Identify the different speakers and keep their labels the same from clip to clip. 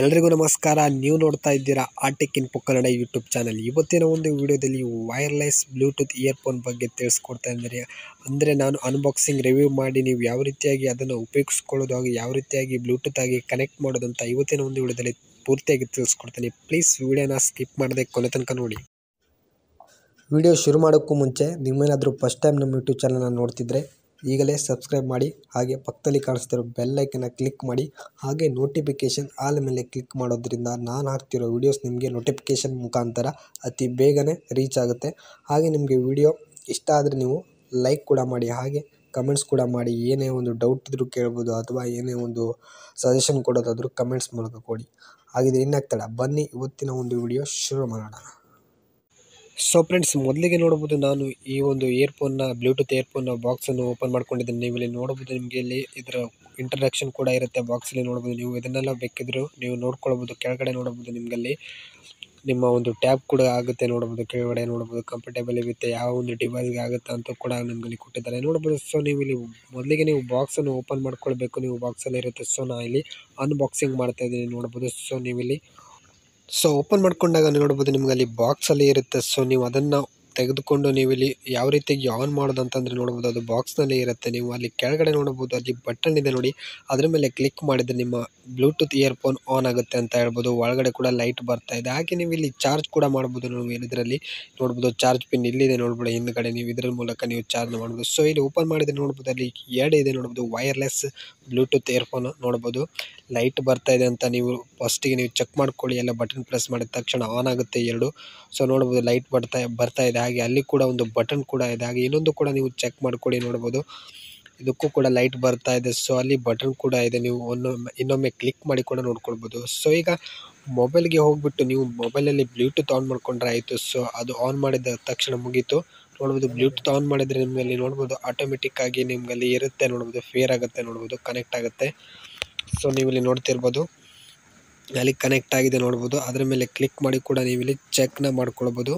Speaker 1: ಎಲ್ರಿಗೂ ನಮಸ್ಕಾರ. ನೀವು ನೋಡ್ತಾ ಇದ್ದೀರಾ Arctic in Kannada YouTube channel. ಇವತ್ತಿನ ಒಂದು ವಿಡಿಯೋದಲ್ಲಿ ವೈರ್ಲೆಸ್ ಬ್ಲೂಟೂತ್ ಇಯರ್ಫೋನ್ ಬಗ್ಗೆ ತಿಳಿಸ್ಕೊಡ್ತಾ ಇದ್ದಾರೆ ಅಂದರೆ ನಾನು ಅನ್ಬಾಕ್ಸಿಂಗ್ ರಿವ್ಯೂ ಮಾಡಿ ನೀವು ಯಾವ ರೀತಿಯಾಗಿ ಅದನ್ನು ಉಪಯೋಗಿಸ್ಕೊಳ್ಳೋದು ಹಾಗೂ ಯಾವ ರೀತಿಯಾಗಿ ಬ್ಲೂಟೂತ್ ಆಗಿ ಕನೆಕ್ಟ್ ಮಾಡೋದು ಅಂತ ಇವತ್ತಿನ ಒಂದು ವಿಡಿಯೋದಲ್ಲಿ ಪೂರ್ತಿಯಾಗಿ ತಿಳಿಸ್ಕೊಡ್ತೀನಿ. ಪ್ಲೀಸ್ ವಿಡಿಯೋನ ಸ್ಕಿಪ್ ಮಾಡದೆ ಕೊನೆ ತನಕ ನೋಡಿ. ವಿಡಿಯೋ ಶುರು ಮಾಡೋಕ್ಕೂ ಮುಂಚೆ, ನಿಮ್ಮೇನಾದರೂ ಫಸ್ಟ್ ಟೈಮ್ ನಮ್ಮ ಯೂಟ್ಯೂಬ್ ಚಾನಲ್ನ ನೋಡ್ತಿದ್ರೆ ಈಗಲೇ ಸಬ್ಸ್ಕ್ರೈಬ್ ಮಾಡಿ, ಹಾಗೆ ಪಕ್ಕದಲ್ಲಿ ಕಾಣಿಸ್ತಿರೋ ಬೆಲ್ ಕ್ಲಿಕ್ ಮಾಡಿ, ಹಾಗೆ ನೋಟಿಫಿಕೇಷನ್ ಆಲ್ ಮೇಲೆ ಕ್ಲಿಕ್ ಮಾಡೋದ್ರಿಂದ ನಾನು ಹಾಕ್ತಿರೋ ವೀಡಿಯೋಸ್ ನಿಮಗೆ ನೋಟಿಫಿಕೇಷನ್ ಮುಖಾಂತರ ಅತಿ ಬೇಗನೆ ರೀಚ್ ಆಗುತ್ತೆ. ಹಾಗೆ ನಿಮಗೆ ವಿಡಿಯೋ ಇಷ್ಟ ಆದರೆ ನೀವು ಲೈಕ್ ಕೂಡ ಮಾಡಿ, ಹಾಗೆ ಕಮೆಂಟ್ಸ್ ಕೂಡ ಮಾಡಿ, ಏನೇ ಒಂದು ಡೌಟ್ ಇದ್ದರೂ ಕೇಳ್ಬೋದು ಅಥವಾ ಏನೇ ಒಂದು ಸಜೆಷನ್ ಕೊಡೋದಾದರೂ ಕಮೆಂಟ್ಸ್ ಮೂಲಕ ಕೊಡಿ. ಹಾಗಿದ್ರೆ ಇನ್ನಾಗ್ತಾಳೆ ಬನ್ನಿ, ಇವತ್ತಿನ ಒಂದು ವಿಡಿಯೋ ಶುರು ಮಾಡೋಣ. ಸೊ ಫ್ರೆಂಡ್ಸ್ ಮೊದಲಿಗೆ ನೋಡ್ಬೋದು ನಾನು ಈ ಒಂದು ಇಯರ್ಫೋನ್ನ ಬ್ಲೂಟೂತ್ ಇಯರ್ಫೋನ್ನ ಬಾಕ್ಸನ್ನು ಓಪನ್ ಮಾಡ್ಕೊಂಡಿದ್ದೀನಿ. ನೀವು ಇಲ್ಲಿ ನೋಡ್ಬೋದು ನಿಮಗೆ ಇಲ್ಲಿ ಇದರ ಇಂಟ್ರಡಕ್ಷನ್ ಕೂಡ ಇರುತ್ತೆ ಬಾಕ್ಸಲ್ಲಿ ನೋಡ್ಬೋದು ನೀವು. ಇದನ್ನೆಲ್ಲ ಬೇಕಿದ್ರು ನೀವು ನೋಡ್ಕೊಳ್ಬೋದು ಕೆಳಗಡೆ ನೋಡ್ಬೋದು ನಿಮಗಲ್ಲಿ ನಿಮ್ಮ ಒಂದು ಟ್ಯಾಬ್ ಕೂಡ ಆಗುತ್ತೆ ನೋಡ್ಬೋದು ಕೆಳಗಡೆ ನೋಡ್ಬೋದು ಕಂಫರ್ಟೇಬಲ್ ಇರುತ್ತೆ. ಯಾವ ಒಂದು ಡಿವೈಸ್ಗೆ ಆಗುತ್ತೆ ಅಂತ ಕೂಡ ನಿಮಗಲ್ಲಿ ಕೊಟ್ಟಿದ್ದಾರೆ. ನೋಡ್ಬೋದು ಸೊ ನೀವು ಇಲ್ಲಿ ಮೊದಲಿಗೆ ನೀವು ಬಾಕ್ಸನ್ನು ಓಪನ್ ಮಾಡ್ಕೊಳ್ಬೇಕು. ನೀವು ಬಾಕ್ಸಲ್ಲಿ ಇರುತ್ತೆ ಸೊ ನಾನು ಇಲ್ಲಿ ಅನ್ಬಾಕ್ಸಿಂಗ್ ಮಾಡ್ತಾ ಇದ್ದೀನಿ ನೋಡ್ಬೋದು ಸೊ ನೀವು ಇಲ್ಲಿ ಸೊ ಓಪನ್ ಮಾಡ್ಕೊಂಡಾಗ ನೋಡ್ಬೋದು ನಿಮಗೆ ಅಲ್ಲಿ ಬಾಕ್ಸಲ್ಲಿ ಇರುತ್ತೆ. ಸೊ ನೀವು ಅದನ್ನು ತೆಗೆದುಕೊಂಡು ನೀವು ಇಲ್ಲಿ ಯಾವ ರೀತಿಯಾಗಿ ಆನ್ ಮಾಡೋದು ಅಂತಂದರೆ ನೋಡ್ಬೋದು, ಅದು ಬಾಕ್ಸ್ನಲ್ಲಿ ಇರುತ್ತೆ. ನೀವು ಅಲ್ಲಿ ಕೆಳಗಡೆ ನೋಡಬಹುದು ಅಲ್ಲಿ ಬಟನ್ ಇದೆ ನೋಡಿ, ಅದ್ರ ಮೇಲೆ ಕ್ಲಿಕ್ ಮಾಡಿದರೆ ನಿಮ್ಮ ಬ್ಲೂಟೂತ್ ಇಯರ್ಫೋನ್ ಆನ್ ಆಗುತ್ತೆ ಅಂತ ಹೇಳ್ಬೋದು. ಒಳಗಡೆ ಕೂಡ ಲೈಟ್ ಬರ್ತಾ ಇದೆ. ಹಾಗೆ ನೀವು ಇಲ್ಲಿ ಚಾರ್ಜ್ ಕೂಡ ಮಾಡ್ಬೋದು ನೀವು ಇದರಲ್ಲಿ. ನೋಡ್ಬೋದು ಚಾರ್ಜ್ ಪಿನ್ ಇಲ್ಲಿದೆ ನೋಡ್ಬೋದು, ಹಿಂದ್ಗಡೆ ನೀವು ಇದರ ಮೂಲಕ ನೀವು ಚಾರ್ಜ್ ಮಾಡ್ಬೋದು. ಸೊ ಇಲ್ಲಿ ಓಪನ್ ಮಾಡಿದ್ರೆ ನೋಡ್ಬೋದು, ಅಲ್ಲಿ ಎರಡು ಇದೆ ನೋಡ್ಬೋದು ವೈರ್ಲೆಸ್ ಬ್ಲೂಟೂತ್ ಇಯರ್ಫೋನ್ ನೋಡ್ಬೋದು. ಲೈಟ್ ಬರ್ತಾ ಇದೆ ಅಂತ ನೀವು ಫಸ್ಟಿಗೆ ನೀವು ಚೆಕ್ ಮಾಡ್ಕೊಳ್ಳಿ, ಎಲ್ಲ ಬಟನ್ ಪ್ರೆಸ್ ಮಾಡಿದ ತಕ್ಷಣ ಆನ್ ಆಗುತ್ತೆ ಎರಡು. ಸೊ ನೋಡ್ಬೋದು ಲೈಟ್ ಬರ್ತಾ ಬರ್ತಾ ಇದೆ. ಹಾಗೆ ಅಲ್ಲಿ ಕೂಡ ಒಂದು ಬಟನ್ ಕೂಡ ಇದೆ. ಹಾಗೆ ಇನ್ನೊಂದು ಕೂಡ ನೀವು ಚೆಕ್ ಮಾಡ್ಕೊಳ್ಳಿ, ನೋಡ್ಬೋದು. ಇದಕ್ಕೂ ಕೂಡ ಲೈಟ್ ಬರ್ತಾ ಇದೆ. ಸೊ ಅಲ್ಲಿ ಬಟನ್ ಕೂಡ ಇದೆ. ನೀವು ಒನ್ನೊಮ್ಮೆ ಇನ್ನೊಮ್ಮೆ ಕ್ಲಿಕ್ ಮಾಡಿ ಕೂಡ ನೋಡ್ಕೊಳ್ಬೋದು. ಸೊ ಈಗ ಮೊಬೈಲ್ಗೆ ಹೋಗ್ಬಿಟ್ಟು ನೀವು ಮೊಬೈಲಲ್ಲಿ ಬ್ಲೂಟೂತ್ ಆನ್ ಮಾಡ್ಕೊಂಡ್ರೆ ಆಯಿತು. ಸೊ ಅದು ಆನ್ ಮಾಡಿದ ತಕ್ಷಣ ಮುಗೀತು. ನೋಡ್ಬೋದು ಬ್ಲೂಟೂತ್ ಆನ್ ಮಾಡಿದರೆ ನಿಮ್ಮಲ್ಲಿ ನೋಡ್ಬೋದು ಆಟೋಮೆಟಿಕ್ಕಾಗಿ ನಿಮ್ಗಲ್ಲಿ ಇರುತ್ತೆ. ನೋಡ್ಬೋದು ಫೇರ್ ಆಗುತ್ತೆ, ನೋಡ್ಬೋದು ಕನೆಕ್ಟ್ ಆಗುತ್ತೆ. ಸೊ ನೀವು ಇಲ್ಲಿ ನೋಡ್ತಿರ್ಬೋದು. ಅಲ್ಲಿ ಕನೆಕ್ಟ್ ಆಗಿದೆ, ನೋಡ್ಬೋದು. ಅದರ ಮೇಲೆ ಕ್ಲಿಕ್ ಮಾಡಿ ಕೂಡ ನೀವು ಇಲ್ಲಿ ಚೆಕ್ನ ಮಾಡ್ಕೊಳ್ಬೋದು.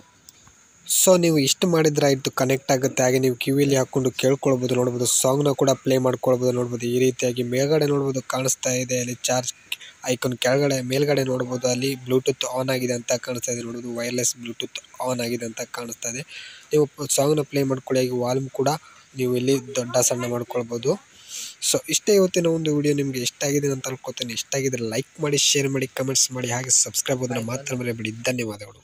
Speaker 1: ಸೊ ನೀವು ಇಷ್ಟು ಮಾಡಿದ್ರೆ ಆಯಿತು ಕನೆಕ್ಟ್ ಆಗುತ್ತೆ. ಹಾಗೆ ನೀವು ಕಿವಿಯಲ್ಲಿ ಹಾಕ್ಕೊಂಡು ಕೇಳ್ಕೊಳ್ಬೋದು, ನೋಡ್ಬೋದು. ಸಾಂಗ್ನ ಕೂಡ ಪ್ಲೇ ಮಾಡ್ಕೊಳ್ಬೋದು, ನೋಡ್ಬೋದು. ಈ ರೀತಿಯಾಗಿ ಮೇಲ್ಗಡೆ ನೋಡ್ಬೋದು, ಕಾಣಿಸ್ತಾ ಇದೆ. ಅಲ್ಲಿ ಚಾರ್ಜ್ ಐಕಾನ್ ಕೆಳಗಡೆ, ಮೇಲ್ಗಡೆ ನೋಡ್ಬೋದು. ಅಲ್ಲಿ ಬ್ಲೂಟೂತ್ ಆನ್ ಆಗಿದೆ ಅಂತ ಕಾಣಿಸ್ತಾ ಇದೆ. ನೋಡೋದು ವೈರ್ಲೆಸ್ ಬ್ಲೂಟೂತ್ ಆನ್ ಆಗಿದೆ ಅಂತ ಕಾಣಿಸ್ತಾ ಇದೆ. ನೀವು ಸಾಂಗ್ನ ಪ್ಲೇ ಮಾಡ್ಕೊಳ್ಳಿ. ಹಾಗೆ ವಾಲ್ಯೂಮ್ ಕೂಡ ನೀವು ಇಲ್ಲಿ ದೊಡ್ಡ ಸಣ್ಣ ಮಾಡ್ಕೊಳ್ಬೋದು. ಸೊ ಇಷ್ಟೇ ಇವತ್ತಿನ ಒಂದು ವಿಡಿಯೋ ನಿಮಗೆ ಇಷ್ಟ ಆಗಿದೆ ಅಂತ ಅನ್ಕೋತೀನಿ ಇಷ್ಟ ಆಗಿದ್ರೆ ಲೈಕ್ ಮಾಡಿ ಶೇರ್ ಮಾಡಿ ಕಮೆಂಟ್ಸ್ ಮಾಡಿ. ಹಾಗೆ ಸಬ್ಸ್ಕ್ರೈಬ್ ಅದನ್ನು ಮಾತ್ರ ಮರೆಯಬೇಡಿ ಧನ್ಯವಾದಗಳು.